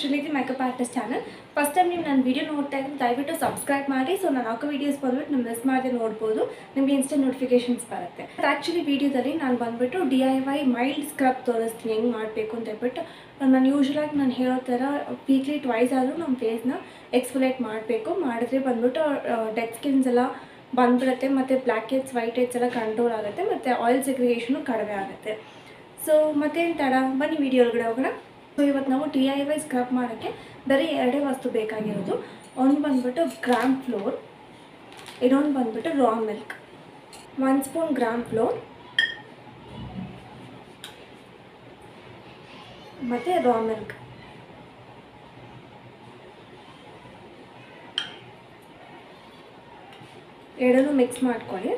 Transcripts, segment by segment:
Shrinidhi makeup artist channel first time ನೀವು ನನ್ನ video ನೋಡ್ತಾ ಇದ್ದೀನಿ ದಯವಿಟ್ಟು ಸಬ್ಸ್ಕ್ರೈಬ್ ಮಾಡಿ. ಸೊ ನಾನು ಹಾಕೋ ವೀಡಿಯೋಸ್ ಬಂದ್ಬಿಟ್ಟು ನೀವು ಮಿಸ್ ಮಾಡದೆ ನೋಡ್ಬೋದು. ನಿಮಗೆ ಇನ್ಸ್ಟೆಂಟ್ ನೋಟಿಫಿಕೇಷನ್ಸ್ ಬರುತ್ತೆ. ಆ್ಯಕ್ಚುಲಿ ವೀಡಿಯೋದಲ್ಲಿ ನಾನು ಬಂದುಬಿಟ್ಟು D I Y mild scrub ತೋರಿಸ್ತೀನಿ. ಹೆಂಗೆ ಮಾಡಬೇಕು ಅಂತ ಹೇಳ್ಬಿಟ್ಟು ನಾನು ಯೂಶ್ವಲಾಗಿ ನಾನು ಹೇಳೋ ಥರ ವೀಕ್ಲಿ ಟ್ವೈಸ್ ಆದರೂ ನಮ್ಮ ಫೇಸ್ನ ಎಕ್ಸ್ಫುಲೇಟ್ ಮಾಡಬೇಕು. ಮಾಡಿದ್ರೆ ಬಂದ್ಬಿಟ್ಟು ಡೆತ್ ಸ್ಕಿನ್ಸ್ ಎಲ್ಲ ಬಂದ್ಬಿಡುತ್ತೆ. ಮತ್ತು ಬ್ಲ್ಯಾಕ್ ಹೆಡ್ಸ್ ವೈಟ್ ಹೆಡ್ಸ್ ಎಲ್ಲ ಕಂಟ್ರೋಲ್ ಆಗುತ್ತೆ. ಮತ್ತು ಆಯಿಲ್ ಸೆಗ್ರಿಗೇಷನು ಕಡಿಮೆ ಆಗುತ್ತೆ. ಸೊ ಮತ್ತೇನು ತಡ? ಬನ್ನಿ ವಿಡಿಯೋ ಒಳಗಡೆ ಹೋಗೋಣ. ಸೊ ಇವತ್ತು ನಾವು ಟಿ ಐ ವೈ ಸ್ಕ್ರಬ್ ಮಾಡೋಕ್ಕೆ ಬರೀ ಎರಡೇ ವಸ್ತು ಬೇಕಾಗಿರೋದು. ಒಂದು ಬಂದ್ಬಿಟ್ಟು ಗ್ರಾಮ್ ಫ್ಲೋರ್ ಇನ್ನೊಂದು ಬಂದ್ಬಿಟ್ಟು raw milk one spoon gram flour ಮತ್ತು ರಾ ಮಿಲ್ಕ್ ಎರಡನ್ನೂ ಮಿಕ್ಸ್ ಮಾಡ್ಕೊಳ್ಳಿ.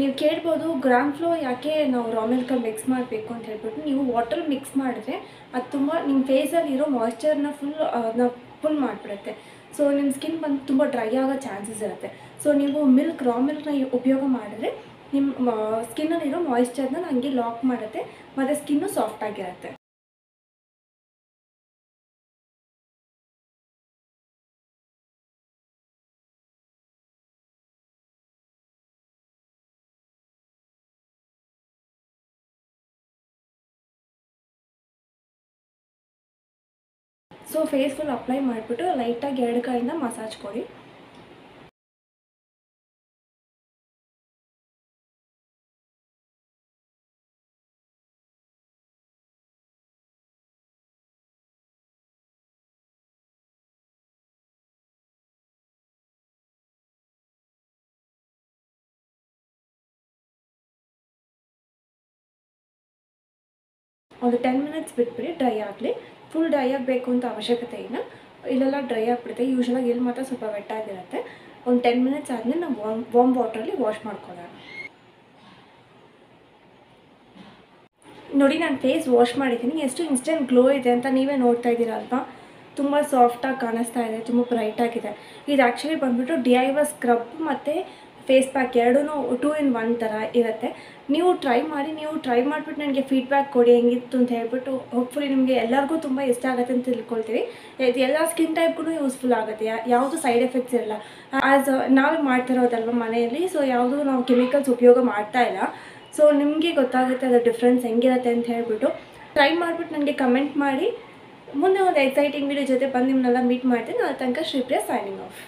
ನೀವು ಕೇಳ್ಬೋದು ಗ್ರಾಮ್ ಫ್ಲೋ ಯಾಕೆ ನಾವು ರಾ ಮಿಲ್ಕಲ್ಲಿ ಮಿಕ್ಸ್ ಮಾಡಬೇಕು ಅಂತ ಹೇಳ್ಬಿಟ್ಟು ನೀವು ವಾಟರ್ ಮಿಕ್ಸ್ ಮಾಡಿದ್ರೆ ಅದು ತುಂಬ ನಿಮ್ಮ ಫೇಸಲ್ಲಿ ಇರೋ ಮಾಯ್ಶ್ಚರ್ನ ಫುಲ್ ನಾವು ಫುಲ್ ಮಾಡಿಬಿಡುತ್ತೆ. ಸೊ ನಿಮ್ಮ ಸ್ಕಿನ್ ಬಂದು ತುಂಬ ಡ್ರೈ ಆಗೋ ಚಾನ್ಸಸ್ ಇರುತ್ತೆ. ಸೊ ನೀವು ಮಿಲ್ಕ್ ರಾ ಮಿಲ್ಕ್ನ ಉಪಯೋಗ ಮಾಡಿದ್ರೆ ನಿಮ್ಮ ಸ್ಕಿನ್ನಲ್ಲಿರೋ ಮಾಯ್ಶ್ಚರ್ನ ಹಂಗೆ ಲಾಕ್ ಮಾಡುತ್ತೆ, ಮತ್ತು skin soft so face full apply ಮಾಡಿಬಿಟ್ಟು ಲೈಟಾಗಿ ಎರಡು ಕೈಯಿಂದ ಮಸಾಜ್ ಕೊಡಿ ಒಂದು ಟೆನ್ ಮಿನಿಟ್ಸ್ ಬಿಟ್ಬಿಡಿ ಡ್ರೈ ಆಗಲಿ ಫುಲ್ ಡ್ರೈ ಆಗಬೇಕು ಅಂತ ಅವಶ್ಯಕತೆ ಇಲ್ಲ. ಇಲ್ಲೆಲ್ಲ ಡ್ರೈ ಆಗಿಬಿಡುತ್ತೆ. ಯೂಶ್ವಲಾಗಿ ಇಲ್ಲಿ ಮಾತ್ರ ಸ್ವಲ್ಪ ವೆಟ್ ಆಗಿರುತ್ತೆ. ಒಂದು ಟೆನ್ ಮಿನಿಟ್ಸ್ ಆದಮೇಲೆ ನಾವು ವಾಮ್ ವಾಮ್ ವಾಟ್ರಲ್ಲಿ ವಾಶ್ ಮಾಡ್ಕೊಳ್ಳೋಣ. ನೋಡಿ ನಾನು ಫೇಸ್ ವಾಶ್ ಮಾಡಿದ್ದೀನಿ. ಎಷ್ಟು ಇನ್ಸ್ಟೆಂಟ್ ಗ್ಲೋ ಇದೆ ಅಂತ ನೀವೇ ನೋಡ್ತಾ ಇದ್ದೀರಲ್ವಾ ತುಂಬ ಸಾಫ್ಟಾಗಿ ಕಾಣಿಸ್ತಾ ಇದೆ, ತುಂಬ ಬ್ರೈಟಾಗಿದೆ ಇದು ಆ್ಯಕ್ಚುಲಿ ಬಂದ್ಬಿಟ್ಟು ಡಿ ಐ ವ ಸ್ಕ್ರಬ್ ಮತ್ತು ಫೇಸ್ ಪ್ಯಾಕ್ ಎರಡೂ ಟೂ ಇನ್ ಒನ್ ಥರ ಇರುತ್ತೆ. ನೀವು ಟ್ರೈ ಮಾಡಿ, ನೀವು ಟ್ರೈ ಮಾಡಿಬಿಟ್ಟು ನನಗೆ ಫೀಡ್ಬ್ಯಾಕ್ ಕೊಡಿ, ಹೆಂಗಿತ್ತು ಅಂತ ಹೇಳ್ಬಿಟ್ಟು ಹೋಪ್ಫುಲಿ ನಿಮಗೆ ಎಲ್ಲರಿಗೂ ತುಂಬ ಇಷ್ಟ ಆಗುತ್ತೆ ಅಂತ ತಿಳ್ಕೊಳ್ತೀವಿ. ಎಲ್ಲ ಸ್ಕಿನ್ ಟೈಪ್ಗೂ ಯೂಸ್ಫುಲ್ ಆಗುತ್ತೆ. ಯಾವುದು ಸೈಡ್ ಎಫೆಕ್ಟ್ಸ್ ಇರಲ್ಲ. ಆ್ಯಸ್ ನಾವೇ ಮಾಡ್ತಿರೋದಲ್ವ ಮನೆಯಲ್ಲಿ ಸೊ ಯಾವುದು ನಾವು ಕೆಮಿಕಲ್ಸ್ ಉಪಯೋಗ ಮಾಡ್ತಾ ಇಲ್ಲ. ಸೊ ನಿಮಗೆ ಗೊತ್ತಾಗುತ್ತೆ ಅದರ ಡಿಫ್ರೆನ್ಸ್ ಹೆಂಗಿರುತ್ತೆ ಅಂತ ಹೇಳ್ಬಿಟ್ಟು ಟ್ರೈ ಮಾಡಿಬಿಟ್ಟು ನನಗೆ ಕಮೆಂಟ್ ಮಾಡಿ. ಮುಂದೆ ಒಂದು ಎಕ್ಸೈಟಿಂಗ್ ವಿಡಿಯೋ ಜೊತೆ ಬಂದು ನಿಮ್ಮನ್ನೆಲ್ಲ ಮೀಟ್ ಮಾಡ್ತೀನಿ. ಅಲ್ಲಿ ತನಕ ಶ್ರೀಪ್ರಿಯ ಸೈನಿಂಗ್ ಆಫ್